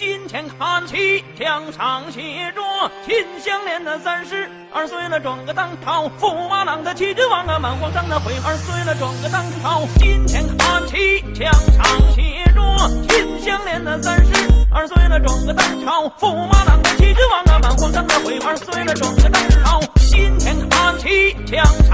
金钱看起，墙上写着“秦香莲的三十二岁了，撞个当朝驸马郎的齐君王啊，满皇上的回二岁了，撞个当朝。”金钱看起，墙上写着“秦香莲的三十二岁了，撞个当朝驸马郎的齐君王啊，满皇上的回二岁了，撞个当朝。”金钱看起，墙上。